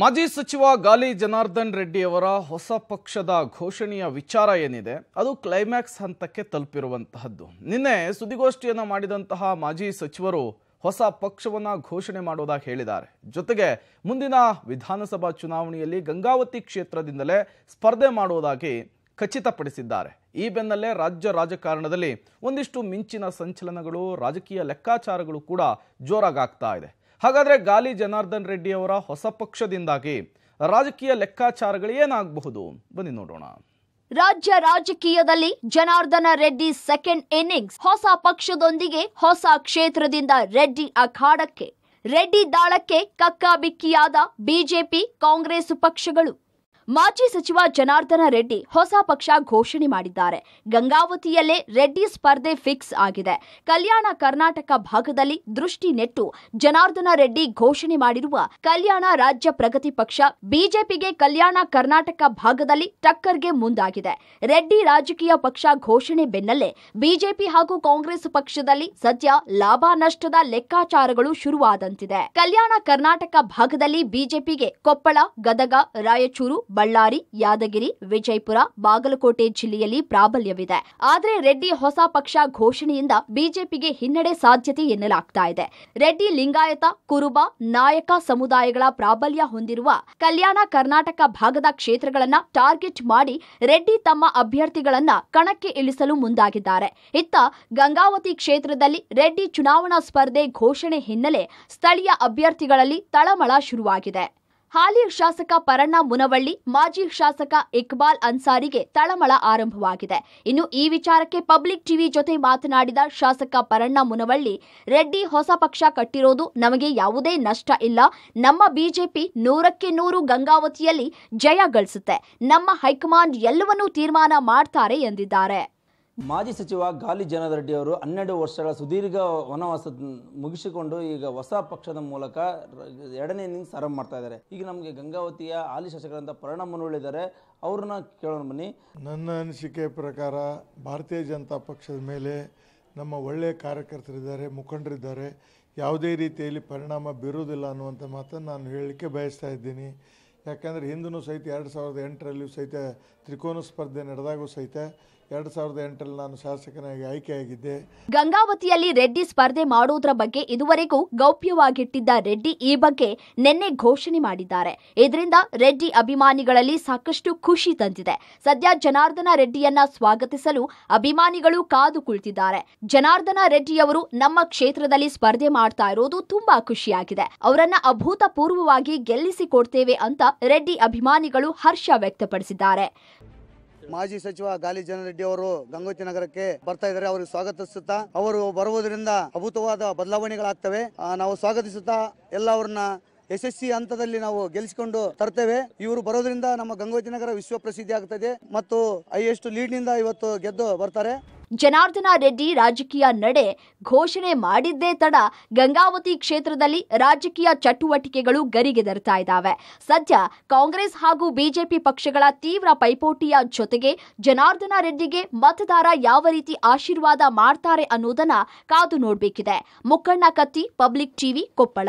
ಮಾಜಿ ಸಚಿವ ಗಾಲಿ ಜನಾರ್ದನ್ ರೆಡ್ಡಿ ಅವರ ಹೊಸ ಪಕ್ಷದ ಘೋಷಣೆಯ ವಿಚಾರ ಏನಿದೆ, ಅದು ಕ್ಲೈಮ್ಯಾಕ್ಸ್ ಹಂತಕ್ಕೆ ತಲುಪಿರುವಂತಹದ್ದು. ನಿನ್ನೆ ಸುದ್ದಿಗೋಷ್ಠಿಯನ್ನು ಮಾಡಿದಂತಹ ಮಾಜಿ ಸಚಿವರು ಹೊಸ ಪಕ್ಷವನ್ನು ಘೋಷಣೆ ಮಾಡೋದಾಗಿ ಹೇಳಿದ್ದಾರೆ. ಜೊತೆಗೆ ಮುಂದಿನ ವಿಧಾನಸಭಾ ಚುನಾವಣೆಯಲ್ಲಿ ಗಂಗಾವತಿ ಕ್ಷೇತ್ರದಿಂದಲೇ ಸ್ಪರ್ಧೆ ಮಾಡುವುದಾಗಿ ಖಚಿತಪಡಿಸಿದ್ದಾರೆ. ಈ ಬೆನ್ನಲ್ಲೇ ರಾಜ್ಯ ರಾಜಕಾರಣದಲ್ಲಿ ಒಂದಿಷ್ಟು ಮಿಂಚಿನ ಸಂಚಲನಗಳು, ರಾಜಕೀಯ ಲೆಕ್ಕಾಚಾರಗಳು ಕೂಡ ಜೋರಾಗಾಗ್ತಾ ಇದೆ. ಹಾಗಾದ್ರೆ ಗಾಲಿ ಜನಾರ್ದನ್ ರೆಡ್ಡಿ ಅವರ ಹೊಸ ಪಕ್ಷದಿಂದಾಗಿ ರಾಜಕೀಯ ಲೆಕ್ಕಾಚಾರಗಳು ಏನಾಗಬಹುದು? ಬನ್ನಿ ನೋಡೋಣ. ರಾಜ್ಯ ರಾಜಕೀಯದಲ್ಲಿ ಜನಾರ್ದನ ರೆಡ್ಡಿ ಸೆಕೆಂಡ್ ಇನ್ನಿಂಗ್ಸ್ ಹೊಸ ಪಕ್ಷದೊಂದಿಗೆ ಹೊಸ ಕ್ಷೇತ್ರದಿಂದ ರೆಡ್ಡಿ ಅಖಾಡಕ್ಕೆ. ರೆಡ್ಡಿ ದಾಳಕ್ಕೆ ಕಕ್ಕಾಬಿಕ್ಕಿಯಾದ ಬಿಜೆಪಿ, ಕಾಂಗ್ರೆಸ್ ಪಕ್ಷಗಳು. ಮಾಜಿ ಸಚಿವ ಜನಾರ್ದನ ರೆಡ್ಡಿ ಹೊಸ ಪಕ್ಷ ಘೋಷಣೆ ಮಾಡಿದ್ದಾರೆ. ಗಂಗಾವತಿಯಲ್ಲೇ ರೆಡ್ಡಿ ಸ್ಪರ್ಧೆ ಫಿಕ್ಸ್ ಆಗಿದೆ. ಕಲ್ಯಾಣ ಕರ್ನಾಟಕ ಭಾಗದಲ್ಲಿ ದೃಷ್ಟಿ ನೆಟ್ಟು ಜನಾರ್ದನ ರೆಡ್ಡಿ ಘೋಷಣೆ ಮಾಡಿರುವ ಕಲ್ಯಾಣ ರಾಜ್ಯ ಪ್ರಗತಿ ಪಕ್ಷ ಬಿಜೆಪಿಗೆ ಕಲ್ಯಾಣ ಕರ್ನಾಟಕ ಭಾಗದಲ್ಲಿ ಟಕ್ಕರ್ಗೆ ಮುಂದಾಗಿದೆ. ರೆಡ್ಡಿ ರಾಜಕೀಯ ಪಕ್ಷ ಘೋಷಣೆ ಬೆನ್ನಲ್ಲೇ ಬಿಜೆಪಿ ಹಾಗೂ ಕಾಂಗ್ರೆಸ್ ಪಕ್ಷದಲ್ಲಿ ಸದ್ಯ ಲಾಭ ನಷ್ಟದ ಲೆಕ್ಕಾಚಾರಗಳು ಶುರುವಾದಂತಿದೆ. ಕಲ್ಯಾಣ ಕರ್ನಾಟಕ ಭಾಗದಲ್ಲಿ ಬಿಜೆಪಿಗೆ ಕೊಪ್ಪಳ, ಗದಗ, ರಾಯಚೂರು ಬಳ್ಳಾರಿ, ಯಾದಗಿರಿ, ವಿಜಯಪುರ, ಬಾಗಲಕೋಟೆ ಜಿಲ್ಲೆಯಲ್ಲಿ ಪ್ರಾಬಲ್ಯವಿದೆ. ಆದರೆ ರೆಡ್ಡಿ ಹೊಸ ಪಕ್ಷ ಘೋಷಣೆಯಿಂದ ಬಿಜೆಪಿಗೆ ಹಿನ್ನಡೆ ಸಾಧ್ಯತೆ ಎನ್ನಲಾಗ್ತಾ ಇದೆ. ರೆಡ್ಡಿ ಲಿಂಗಾಯತ, ಕುರುಬ, ನಾಯಕ ಸಮುದಾಯಗಳ ಪ್ರಾಬಲ್ಯ ಹೊಂದಿರುವ ಕಲ್ಯಾಣ ಕರ್ನಾಟಕ ಭಾಗದ ಕ್ಷೇತ್ರಗಳನ್ನ ಟಾರ್ಗೆಟ್ ಮಾಡಿ ರೆಡ್ಡಿ ತಮ್ಮ ಅಭ್ಯರ್ಥಿಗಳನ್ನ ಕಣಕ್ಕೆ ಇಳಿಸಲು ಮುಂದಾಗಿದ್ದಾರೆ. ಇತ್ತ ಗಂಗಾವತಿ ಕ್ಷೇತ್ರದಲ್ಲಿ ರೆಡ್ಡಿ ಚುನಾವಣಾ ಸ್ಪರ್ಧೆ ಘೋಷಣೆ ಹಿನ್ನೆಲೆ ಸ್ಥಳೀಯ ಅಭ್ಯರ್ಥಿಗಳಲ್ಲಿ ತಳಮಳ ಶುರುವಾಗಿದೆ. ಹಾಲಿ ಶಾಸಕ ಪರಣ್ಣ ಮುನವಳ್ಳಿ, ಮಾಜಿ ಶಾಸಕ ಇಕ್ಬಾಲ್ ಅನ್ಸಾರಿಗೆ ತಳಮಳ ಆರಂಭವಾಗಿದೆ. ಇನ್ನು ಈ ವಿಚಾರಕ್ಕೆ ಪಬ್ಲಿಕ್ ಟಿವಿ ಜೊತೆ ಮಾತನಾಡಿದ ಶಾಸಕ ಪರಣ್ಣ ಮುನವಳ್ಳಿ, ರೆಡ್ಡಿ ಹೊಸ ಪಕ್ಷ ಕಟ್ಟಿರೋದು ನಮಗೆ ಯಾವುದೇ ನಷ್ಟ ಇಲ್ಲ. ನಮ್ಮ ಬಿಜೆಪಿ ನೂರಕ್ಕೆ ನೂರು ಗಂಗಾವತಿಯಲ್ಲಿ ಜಯ ಗಳಿಸುತ್ತೆ. ನಮ್ಮ ಹೈಕಮಾಂಡ್ ಎಲ್ಲವನ್ನೂ ತೀರ್ಮಾನ ಮಾಡ್ತಾರೆ ಎಂದಿದ್ದಾರೆ. ಮಾಜಿ ಸಚಿವ ಗಾಲಿ ಜನಾರೆಡ್ಡಿ ರೆಡ್ಡಿ ಅವರು ಹನ್ನೆರಡು ವರ್ಷಗಳ ಸುದೀರ್ಘ ವನವಾಸ ಮುಗಿಸಿಕೊಂಡು ಈಗ ಹೊಸ ಪಕ್ಷದ ಮೂಲಕ ಎರಡನೇ ಇನ್ನಿಂಗ್ಸ್ ಆರಂಭ ಮಾಡ್ತಾ ಇದ್ದಾರೆ. ಈಗ ನಮಗೆ ಗಂಗಾವತಿಯ ಹಾಲಿ ಶಾಸಕರಂತ ಪರಿಣಾಮ ಉಳಿದರೆ ಅವ್ರನ್ನ ಕೇಳೋಣ ಬನ್ನಿ. ನನ್ನ ಅನಿಸಿಕೆ ಪ್ರಕಾರ ಭಾರತೀಯ ಜನತಾ ಪಕ್ಷದ ಮೇಲೆ ನಮ್ಮ ಒಳ್ಳೆಯ ಕಾರ್ಯಕರ್ತರಿದ್ದಾರೆ, ಮುಖಂಡರಿದ್ದಾರೆ. ಯಾವುದೇ ರೀತಿಯಲ್ಲಿ ಪರಿಣಾಮ ಬೀರುವುದಿಲ್ಲ ಅನ್ನುವಂಥ ಮಾತನ್ನು ನಾನು ಹೇಳಲಿಕ್ಕೆ ಬಯಸ್ತಾ ಇದ್ದೀನಿ. ಯಾಕಂದರೆ ಹಿಂದೂ ಸಹಿತ ಎರಡು ಸಾವಿರದ ಎಂಟರಲ್ಲಿಯೂ ಸಹಿತ ತ್ರಿಕೋನ ಸ್ಪರ್ಧೆ ನಡೆದಾಗೂ ಸಹಿತ ಎರಡು ಸಾವಿರದ ಎಂಟರಲ್ಲಿ ನಾನು ಶಾಸಕನಾಗಿ ಆಯ್ಕೆಯಾಗಿದ್ದೆ. ಗಂಗಾವತಿಯಲ್ಲಿ ರೆಡ್ಡಿ ಸ್ಪರ್ಧೆ ಮಾಡುವುದರ ಬಗ್ಗೆ ಇದುವರೆಗೂ ಗೌಪ್ಯವಾಗಿಟ್ಟಿದ್ದ ರೆಡ್ಡಿ ಈ ಬಗ್ಗೆ ನಿನ್ನೆ ಘೋಷಣೆ ಮಾಡಿದ್ದಾರೆ. ಇದರಿಂದ ರೆಡ್ಡಿ ಅಭಿಮಾನಿಗಳಲ್ಲಿ ಸಾಕಷ್ಟು ಖುಷಿ ತಂದಿದೆ. ಸದ್ಯ ಜನಾರ್ದನ ರೆಡ್ಡಿಯನ್ನ ಸ್ವಾಗತಿಸಲು ಅಭಿಮಾನಿಗಳು ಕಾದು ಕುಳಿತಿದ್ದಾರೆ. ಜನಾರ್ದನ ರೆಡ್ಡಿಯವರು ನಮ್ಮ ಕ್ಷೇತ್ರದಲ್ಲಿ ಸ್ಪರ್ಧೆ ಮಾಡ್ತಾ ಇರೋದು ತುಂಬಾ ಖುಷಿಯಾಗಿದೆ. ಅವರನ್ನ ಅಭೂತಪೂರ್ವವಾಗಿ ಗೆಲ್ಲಿಸಿಕೊಡ್ತೇವೆ ಅಂತ ರೆಡ್ಡಿ ಅಭಿಮಾನಿಗಳು ಹರ್ಷ ವ್ಯಕ್ತಪಡಿಸಿದ್ದಾರೆ. ಮಾಜಿ ಸಚಿವ ಗಾಲಿ ಜನರೆಡ್ಡಿ ಅವರು ಗಂಗೋತಿ ನಗರಕ್ಕೆ ಬರ್ತಾ ಇದ್ದಾರೆ, ಅವರಿಗೆ ಸ್ವಾಗತಿಸುತ್ತಾ ಅವರು ಬರುವುದರಿಂದ ಅಭೂತವಾದ ಬದಲಾವಣೆಗಳಾಗ್ತವೆ. ನಾವು ಸ್ವಾಗತಿಸುತ್ತಾ ಎಲ್ಲವರನ್ನ ಯಶಸ್ವಿ ಹಂತದಲ್ಲಿ ನಾವು ಗೆಲ್ಲಿಸಿಕೊಂಡು ತರ್ತೇವೆ. ಇವರು ಬರೋದ್ರಿಂದ ನಮ್ಮ ಗಂಗೋತಿ ನಗರ ವಿಶ್ವ ಪ್ರಸಿದ್ಧಿ ಆಗ್ತದೆ ಮತ್ತು ಹೈಯೆಸ್ಟ್ ಲೀಡ್ನಿಂದ ಇವತ್ತು ಗೆದ್ದು ಬರ್ತಾರೆ. ಜನಾರ್ದನ ರೆಡ್ಡಿ ರಾಜಕೀಯ ನಡೆ ಘೋಷಣೆ ಮಾಡಿದ್ದೇ ತಡ ಗಂಗಾವತಿ ಕ್ಷೇತ್ರದಲ್ಲಿ ರಾಜಕೀಯ ಚಟುವಟಿಕೆಗಳು ಗರಿಗೆದರ್ತಾ ಇದ್ದಾವೆ. ಸದ್ಯ ಕಾಂಗ್ರೆಸ್ ಹಾಗೂ ಬಿಜೆಪಿ ಪಕ್ಷಗಳ ತೀವ್ರ ಪೈಪೋಟಿಯ ಜೊತೆಗೆ ಜನಾರ್ದನ ರೆಡ್ಡಿಗೆ ಮತದಾರ ಯಾವ ರೀತಿ ಆಶೀರ್ವಾದ ಮಾಡ್ತಾರೆ ಅನ್ನೋದನ್ನ ಕಾದು ನೋಡಬೇಕಿದೆ. Mukkanna Katti, public TV Koppal.